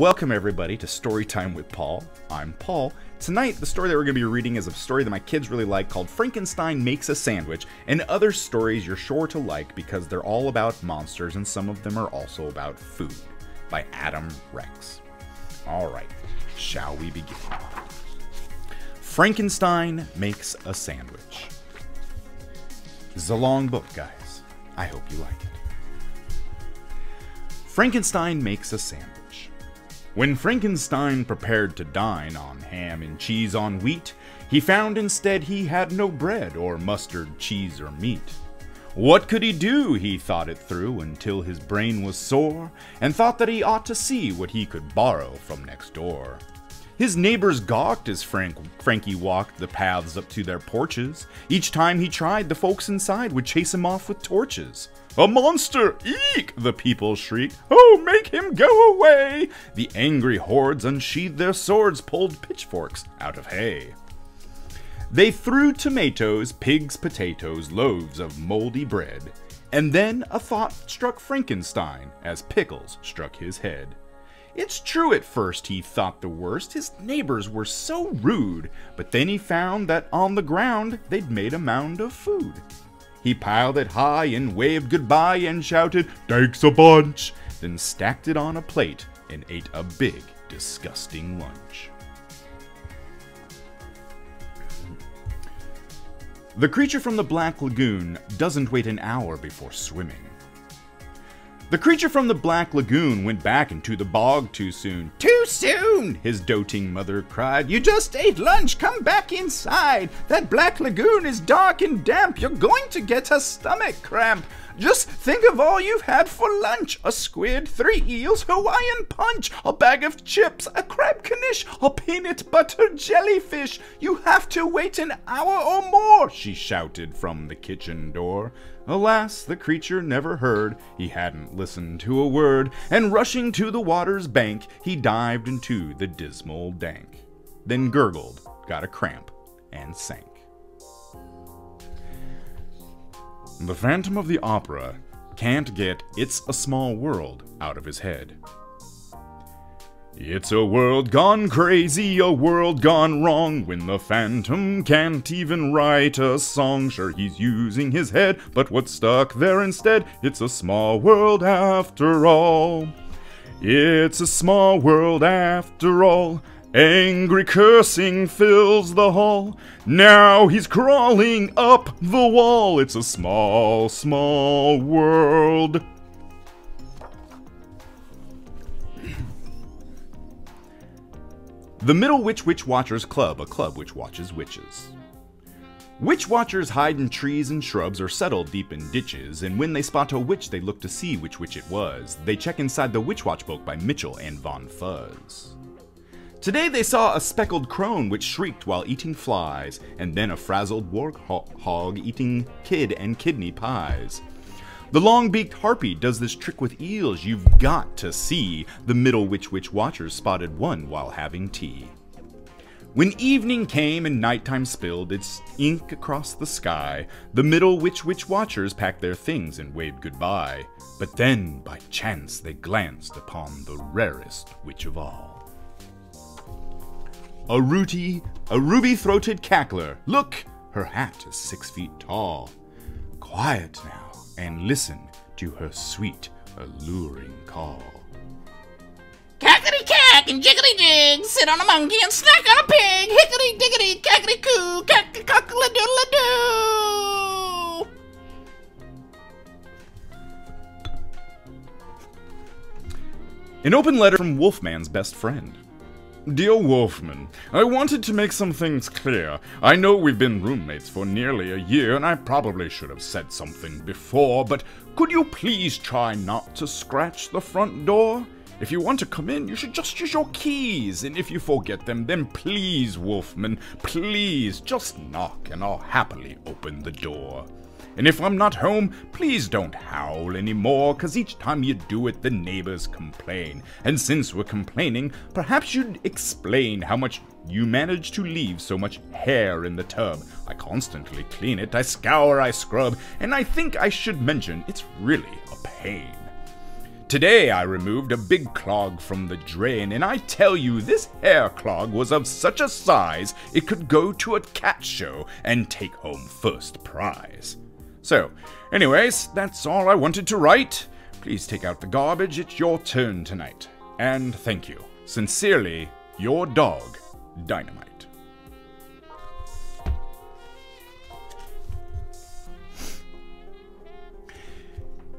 Welcome, everybody, to Storytime with Paul. I'm Paul. Tonight, the story that we're going to be reading is a story that my kids really like called Frankenstein Makes a Sandwich, and other stories you're sure to like because they're all about monsters and some of them are also about food by Adam Rex. Alright, shall we begin? Frankenstein Makes a Sandwich. This is a long book, guys. I hope you like it. Frankenstein Makes a Sandwich. When Frankenstein prepared to dine on ham and cheese on wheat, he found instead he had no bread or mustard, cheese, or meat. What could he do? He thought it through until his brain was sore, and thought that he ought to see what he could borrow from next door. His neighbors gawked as Frank, Frankie walked the paths up to their porches. Each time he tried, the folks inside would chase him off with torches. A monster! Eek! The people shrieked. Oh, make him go away! The angry hordes unsheathed their swords, pulled pitchforks out of hay. They threw tomatoes, pigs, potatoes, loaves of moldy bread. And then a thought struck Frankenstein as pickles struck his head. It's true at first he thought the worst, his neighbors were so rude, but then he found that on the ground they'd made a mound of food. He piled it high and waved goodbye and shouted, Thanks a bunch! Then stacked it on a plate and ate a big, disgusting lunch. The creature from the Black Lagoon doesn't wait an hour before swimming. The creature from the Black Lagoon went back into the bog too soon. Too soon! His doting mother cried. You just ate lunch, come back inside. That Black Lagoon is dark and damp. You're going to get a stomach cramp. Just think of all you've had for lunch a squid, three eels, Hawaiian punch, a bag of chips, a crab knish, a peanut butter jellyfish. You have to wait an hour or more, she shouted from the kitchen door. Alas, the creature never heard, he hadn't listened to a word, and rushing to the water's bank, he dived into the dismal dank. Then gurgled, got a cramp, and sank. The Phantom of the Opera can't get It's a Small World out of his head. It's a world gone crazy, a world gone wrong. When the Phantom can't even write a song, sure he's using his head, but what's stuck there instead? It's a small world after all. It's a small world after all. Angry cursing fills the hall. Now he's crawling up the wall. It's a small, small world. The Middle Witch Witch Watchers Club, a club which watches witches. Witch watchers hide in trees and shrubs or settle deep in ditches, and when they spot a witch, they look to see which witch it was. They check inside the Witch Watch book by Mitchell and Von Fuzz. Today they saw a speckled crone which shrieked while eating flies, and then a frazzled warthog eating kid and kidney pies. The long-beaked harpy does this trick with eels, you've got to see. The middle witch witch watchers spotted one while having tea. When evening came and nighttime spilled its ink across the sky, the middle witch witch watchers packed their things and waved goodbye. But then, by chance, they glanced upon the rarest witch of all. A rooty, a ruby-throated cackler. Look, her hat is six feet tall. Quiet now, and listen to her sweet, alluring call. Cackety cack and jiggity jig, sit on a monkey and snack on a pig. Hickety diggity cackety coo, cack cockle doodle doo. An open letter from Wolfman's best friend. Dear Wolfman, I wanted to make some things clear. I know we've been roommates for nearly a year, and I probably should have said something before, but could you please try not to scratch the front door? If you want to come in, you should just use your keys, and if you forget them, then please, Wolfman, please, just knock and I'll happily open the door. And if I'm not home, please don't howl anymore, cause each time you do it, the neighbors complain. And since we're complaining, perhaps you'd explain how much you manage to leave so much hair in the tub. I constantly clean it, I scour, I scrub, and I think I should mention it's really a pain. Today I removed a big clog from the drain, and I tell you, this hair clog was of such a size it could go to a cat show and take home first prize. So, anyways, that's all I wanted to write. Please take out the garbage, it's your turn tonight. And thank you. Sincerely, your dog, Dynamite.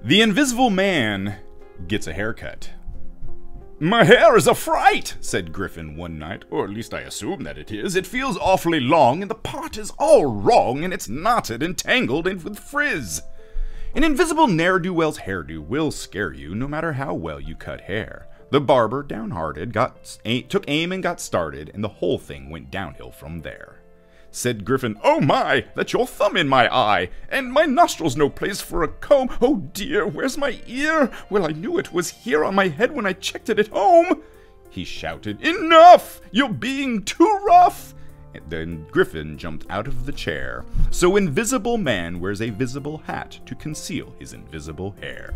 The Invisible Man gets a haircut. My hair is a fright, said Griffin one night, or at least I assume that it is. It feels awfully long, and the part is all wrong, and it's knotted and tangled and with frizz. An invisible ne'er-do-well's hairdo will scare you no matter how well you cut hair. The barber, downhearted, got, took aim and got started, and the whole thing went downhill from there. Said Griffin, Oh my, that's your thumb in my eye, and my nostrils no place for a comb. Oh dear, where's my ear? Well, I knew it was here on my head when I checked it at home. He shouted, Enough! You're being too rough! And then Griffin jumped out of the chair. So Invisible Man wears a visible hat to conceal his invisible hair.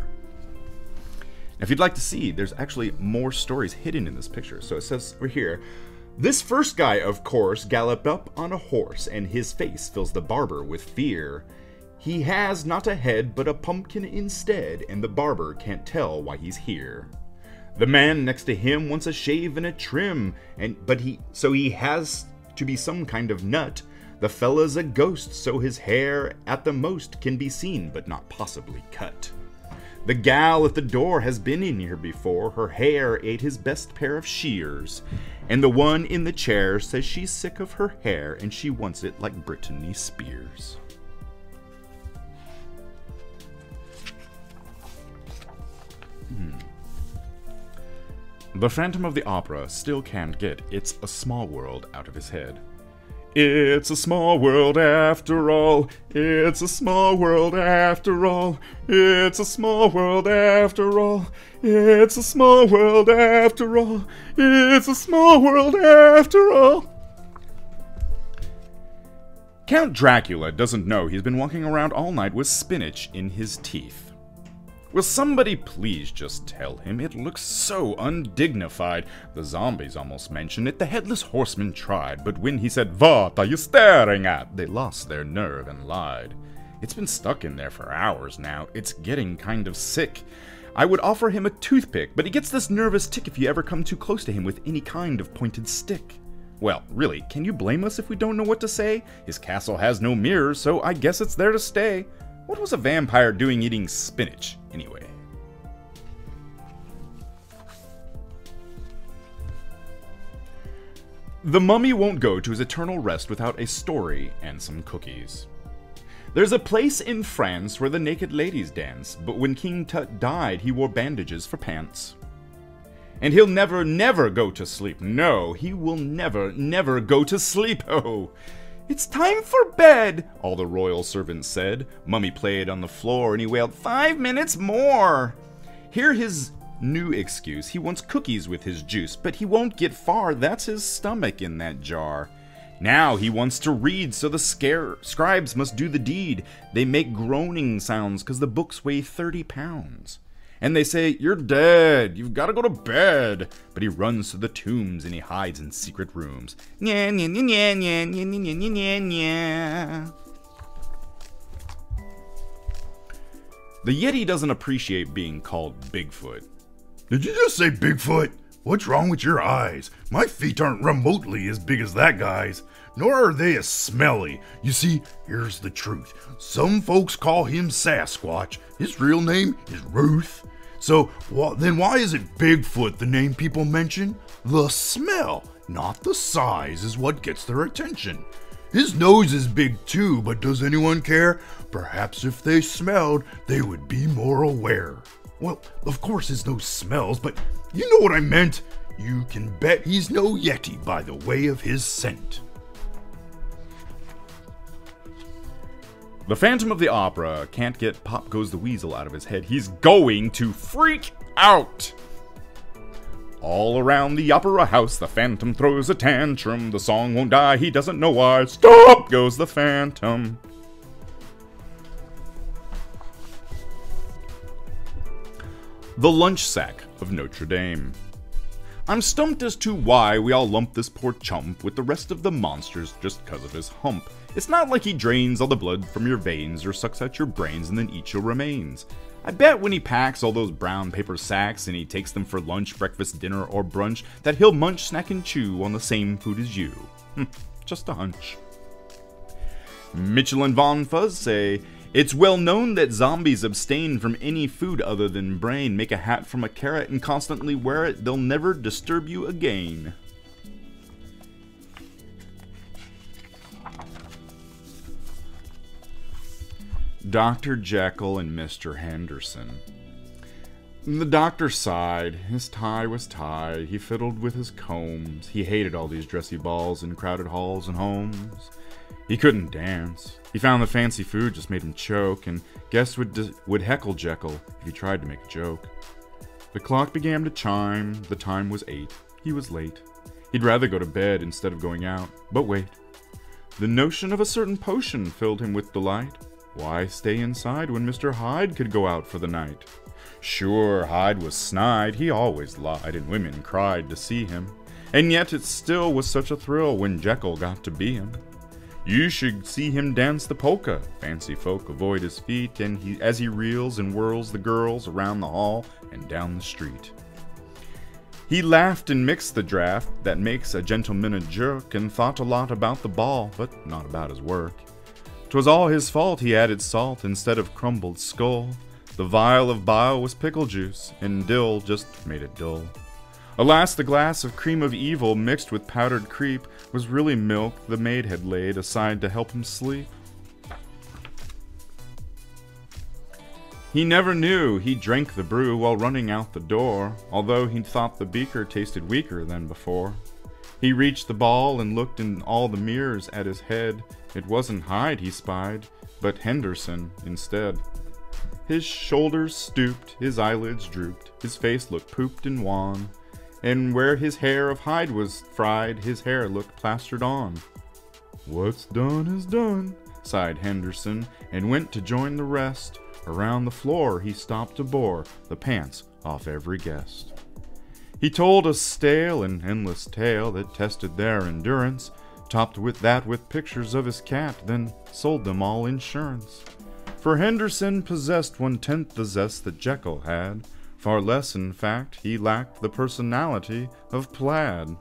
If you'd like to see, there's actually more stories hidden in this picture. So it says over here, this first guy, of course, galloped up on a horse, and his face fills the barber with fear. He has not a head, but a pumpkin instead, and the barber can't tell why he's here. The man next to him wants a shave and a trim, and but he so he has to be some kind of nut. The fella's a ghost, so his hair at the most can be seen, but not possibly cut. The gal at the door has been in here before. Her hair ate his best pair of shears. And the one in the chair says she's sick of her hair and she wants it like Britney Spears. Hmm. The Phantom of the Opera still can't get It's a Small World out of his head. It's a small world after all. It's a small world after all. It's a small world after all. It's a small world after all. It's a small world after all. Count Dracula doesn't know he's been walking around all night with spinach in his teeth. Will somebody please just tell him? It looks so undignified. The zombies almost mentioned it. The headless horseman tried, but when he said, What are you staring at? they lost their nerve and lied. It's been stuck in there for hours now. It's getting kind of sick. I would offer him a toothpick, but he gets this nervous tick if you ever come too close to him with any kind of pointed stick. Well, really, can you blame us if we don't know what to say? His castle has no mirrors, so I guess it's there to stay. What was a vampire doing eating spinach, anyway? The mummy won't go to his eternal rest without a story and some cookies. There's a place in France where the naked ladies dance, but when King Tut died, he wore bandages for pants. And he'll never, never go to sleep. No, he will never, never go to sleep. Oh, it's time for bed, all the royal servants said. Mummy played on the floor and he wailed, Five minutes more! Hear his new excuse. He wants cookies with his juice, but he won't get far. That's his stomach in that jar. Now he wants to read, so the scare scribes must do the deed. They make groaning sounds because the books weigh 30 pounds and they say, You're dead, you've got to go to bed. But he runs to the tombs and he hides in secret rooms. The Yeti doesn't appreciate being called Bigfoot. Did you just say Bigfoot? What's wrong with your eyes? My feet aren't remotely as big as that guy's, nor are they as smelly. You see, here's the truth. Some folks call him Sasquatch. His real name is Ruth. So well, then why is it Bigfoot the name people mention? The smell, not the size, is what gets their attention. His nose is big too, but does anyone care? Perhaps if they smelled, they would be more aware. Well, of course his nose smells, but you know what I meant. You can bet he's no Yeti by the way of his scent. The Phantom of the Opera can't get Pop Goes the Weasel out of his head. He's going to freak out! All around the opera house, the phantom throws a tantrum. The song won't die, he doesn't know why. Stop goes the phantom. The Lunch Sack of Notre Dame. I'm stumped as to why we all lump this poor chump with the rest of the monsters just because of his hump. It's not like he drains all the blood from your veins or sucks out your brains and then eats your remains. I bet when he packs all those brown paper sacks and he takes them for lunch, breakfast, dinner, or brunch, that he'll munch, snack, and chew on the same food as you. Just a hunch. Mitchell and Von Fuzz say, it's well known that zombies abstain from any food other than brain. Make a hat from a carrot and constantly wear it. They'll never disturb you again. Dr. Jekyll and Mr. Henderson. The doctor sighed. His tie was tied. He fiddled with his combs. He hated all these dressy balls in crowded halls and homes. He couldn't dance. He found the fancy food just made him choke, and guests would, would heckle Jekyll if he tried to make a joke. The clock began to chime. The time was eight. He was late. He'd rather go to bed instead of going out. But wait. The notion of a certain potion filled him with delight. Why stay inside when Mr. Hyde could go out for the night? Sure, Hyde was snide, he always lied, and women cried to see him. And yet it still was such a thrill when Jekyll got to be him. You should see him dance the polka. Fancy folk avoid his feet, and he, as he reels and whirls the girls around the hall and down the street. He laughed and mixed the draft that makes a gentleman a jerk, and thought a lot about the ball, but not about his work. 'Twas all his fault he added salt instead of crumbled skull. The vial of bile was pickle juice, and dill just made it dull. Alas, the glass of cream of evil mixed with powdered creep was really milk the maid had laid aside to help him sleep. He never knew he drank the brew while running out the door, although he thought the beaker tasted weaker than before. He reached the ball and looked in all the mirrors at his head. It wasn't Hyde he spied, but Henderson instead. His shoulders stooped, his eyelids drooped, his face looked pooped and wan, and where his hair of hide was fried, his hair looked plastered on. What's done is done, sighed Henderson, and went to join the rest. Around the floor he stopped to bore the pants off every guest. He told a stale and endless tale that tested their endurance, topped with that with pictures of his cat, then sold them all insurance. For Henderson possessed one tenth the zest that Jekyll had, far less, in fact, he lacked the personality of Plaid.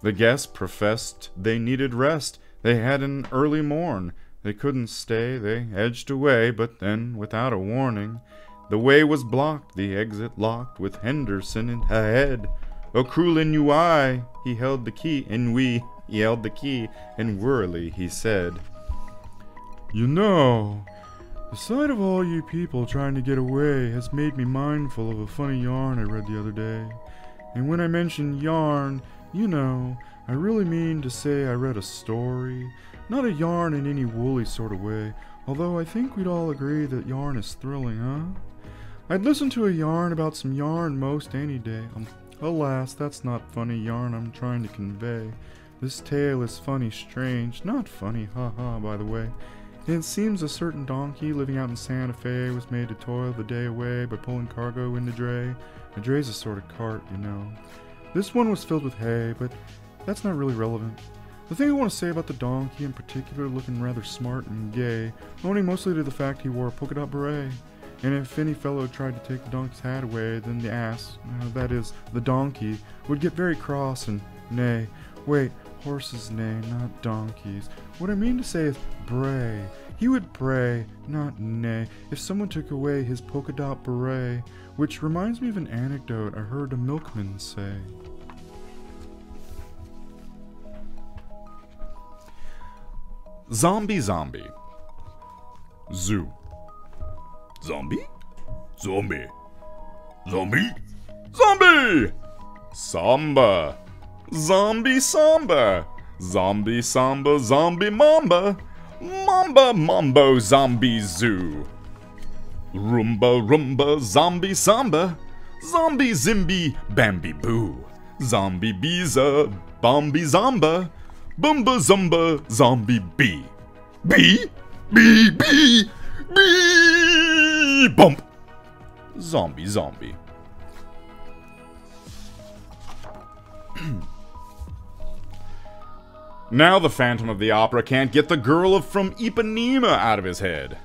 The guests professed they needed rest, they had an early morn, they couldn't stay, they edged away, but then, without a warning, the way was blocked, the exit locked, with Henderson in ahead. O cruel ennui, he held the key, and we, he held the key, and wearily he said, You know, the sight of all you people trying to get away has made me mindful of a funny yarn I read the other day. And when I mention yarn, you know, I really mean to say I read a story, not a yarn in any woolly sort of way, although I think we'd all agree that yarn is thrilling, huh? I'd listen to a yarn about some yarn most any day. Um, alas, that's not funny yarn I'm trying to convey. This tale is funny strange, not funny, haha, by the way. It seems a certain donkey living out in Santa Fe was made to toil the day away by pulling cargo in the dray. A dray's a sort of cart, you know. This one was filled with hay, but that's not really relevant. The thing I want to say about the donkey in particular looking rather smart and gay, owing mostly to the fact he wore a polka dot beret. And if any fellow tried to take the donkey's hat away, then the ass, uh, that is, the donkey, would get very cross and nay, Wait, horses neigh, not donkeys. What I mean to say is bray. He would bray, not neigh, if someone took away his polka dot beret, which reminds me of an anecdote I heard a milkman say. Zombie Zombie. Zoo. Zombie? Zombie. Zombie? Zombie! Samba. Zombie Samba. Zombie Samba, Zombie Mamba. Mamba Mambo Zombie Zoo. Rumba Rumba Zombie Samba. Zombie Zimbi Bambi Boo. Zombie Biza Bombi Zomba. Bumba Zumba Zombie Bee. Bee? Bee Bee Bee Bump. Zombie Zombie. Now the Phantom of the Opera can't get the girl of from Ipanema out of his head.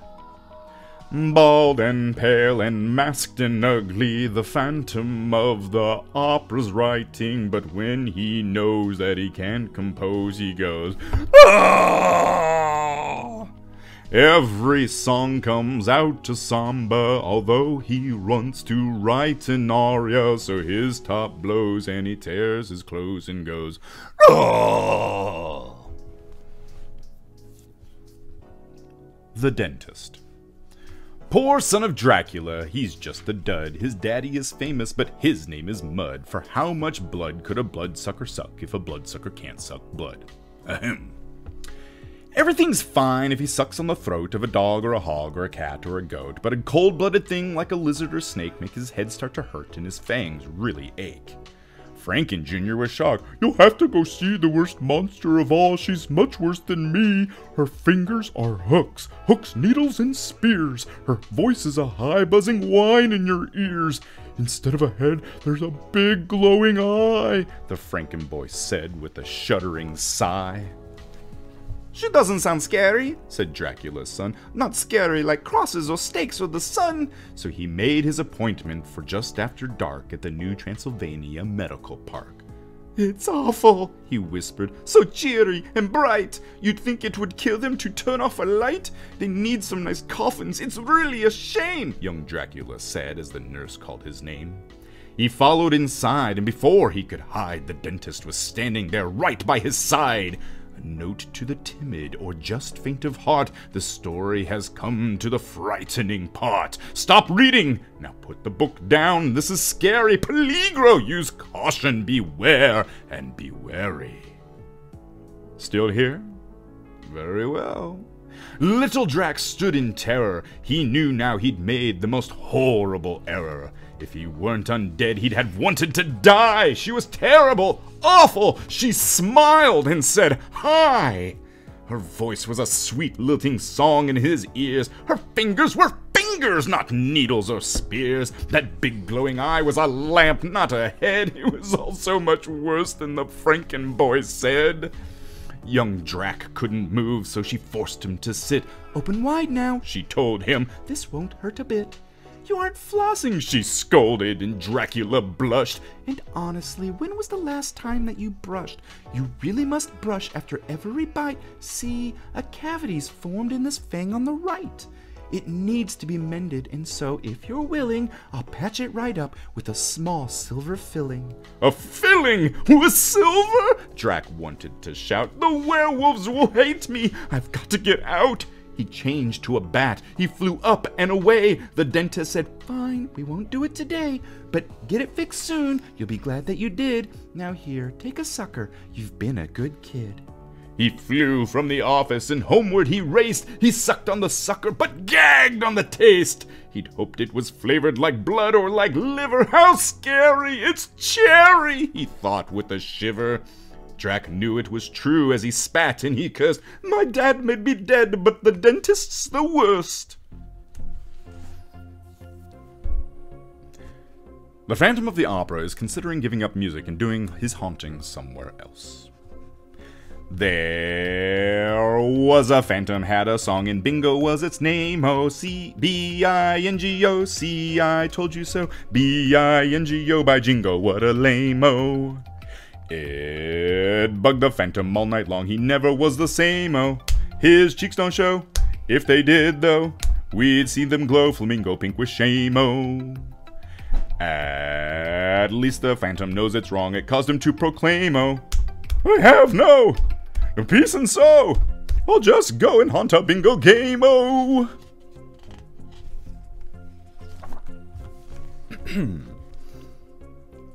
Bald and pale and masked and ugly, the Phantom of the Opera's writing, but when he knows that he can't compose, he goes, ah! Every song comes out to samba, although he runs to write an aria, so his top blows and he tears his clothes and goes, ah! The Dentist. Poor son of Dracula, he's just a dud. His daddy is famous, but his name is Mud. For how much blood could a bloodsucker suck if a bloodsucker can't suck blood? Ahem. Everything's fine if he sucks on the throat of a dog or a hog or a cat or a goat, but a cold blooded thing like a lizard or snake makes his head start to hurt and his fangs really ache. Franken Jr. was shocked. You'll have to go see the worst monster of all. She's much worse than me. Her fingers are hooks, hooks, needles, and spears. Her voice is a high buzzing whine in your ears. Instead of a head, there's a big glowing eye, the Franken boy said with a shuddering sigh. She doesn't sound scary, said Dracula's son. Not scary like crosses or stakes or the sun. So he made his appointment for just after dark at the New Transylvania Medical Park. It's awful, he whispered. So cheery and bright. You'd think it would kill them to turn off a light. They need some nice coffins. It's really a shame, young Dracula said as the nurse called his name. He followed inside, and before he could hide, the dentist was standing there right by his side. Note to the timid or just faint of heart. The story has come to the frightening part. Stop reading! Now put the book down. This is scary. Peligro! Use caution. Beware and be wary. Still here? Very well. Little Drax stood in terror. He knew now he'd made the most horrible error. If he weren't undead, he'd have wanted to die. She was terrible, awful. She smiled and said, Hi. Her voice was a sweet lilting song in his ears. Her fingers were fingers, not needles or spears. That big glowing eye was a lamp, not a head. It was all so much worse than the Franken boy said. Young Drac couldn't move, so she forced him to sit. Open wide now, she told him. This won't hurt a bit. You aren't flossing, she scolded, and Dracula blushed. And honestly, when was the last time that you brushed? You really must brush after every bite. See, a cavity's formed in this fang on the right. It needs to be mended, and so, if you're willing, I'll patch it right up with a small silver filling. A filling? With silver? Drac wanted to shout. The werewolves will hate me! I've got to get out! He changed to a bat. He flew up and away. The dentist said, Fine, we won't do it today, but get it fixed soon. You'll be glad that you did. Now, here, take a sucker. You've been a good kid. He flew from the office and homeward he raced. He sucked on the sucker, but gagged on the taste. He'd hoped it was flavored like blood or like liver. How scary! It's cherry, he thought with a shiver. Drac knew it was true as he spat and he cursed, My dad may be dead, but the dentist's the worst. The Phantom of the Opera is considering giving up music and doing his haunting somewhere else. There was a phantom had a song and bingo was its name. O C B I N G O C I told you so. B I N G O by Jingo, what a lame o. It bugged the phantom all night long. He never was the same. Oh, his cheeks don't show. If they did, though, we'd see them glow flamingo pink with shame. Oh, at least the phantom knows it's wrong. It caused him to proclaim. Oh, I have no peace and so I'll just go and haunt a bingo game. Oh.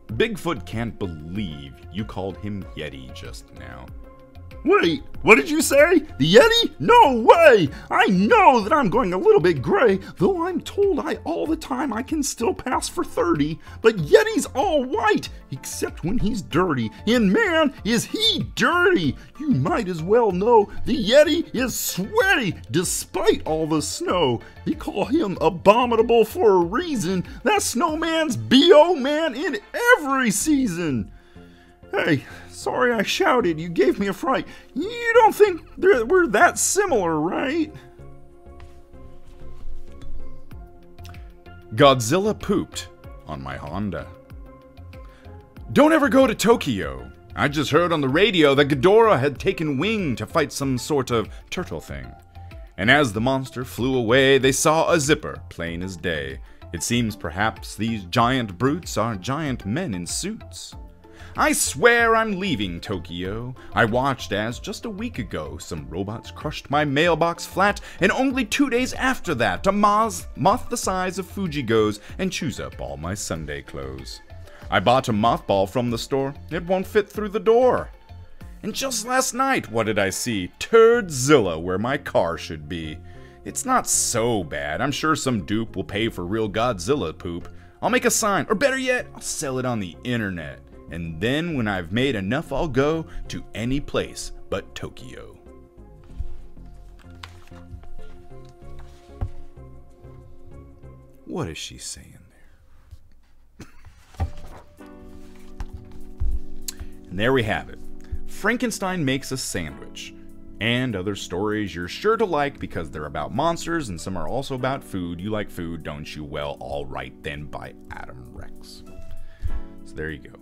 Bigfoot can't believe you called him Yeti just now. Wait, what did you say? The Yeti? No way! I know that I'm going a little bit gray, though I'm told I all the time I can still pass for 30. But Yeti's all white, except when he's dirty. And man, is he dirty! You might as well know the Yeti is sweaty despite all the snow. They call him abominable for a reason. That snowman's B.O. man in every season. Hey, sorry I shouted. You gave me a fright. You don't think we're that similar, right? Godzilla pooped on my Honda. Don't ever go to Tokyo. I just heard on the radio that Ghidorah had taken wing to fight some sort of turtle thing. And as the monster flew away, they saw a zipper, plain as day. It seems perhaps these giant brutes are giant men in suits. I swear I'm leaving Tokyo. I watched as, just a week ago, some robots crushed my mailbox flat, and only two days after that, a moth, moth the size of Fuji goes and chews up all my Sunday clothes. I bought a mothball from the store. It won't fit through the door. And just last night, what did I see? Turdzilla where my car should be. It's not so bad. I'm sure some dupe will pay for real Godzilla poop. I'll make a sign, or better yet, I'll sell it on the internet and then when I've made enough, I'll go to any place but Tokyo. What is she saying there? and there we have it. Frankenstein makes a sandwich. And other stories you're sure to like because they're about monsters and some are also about food. You like food, don't you? Well, alright then, by Adam Rex. So there you go.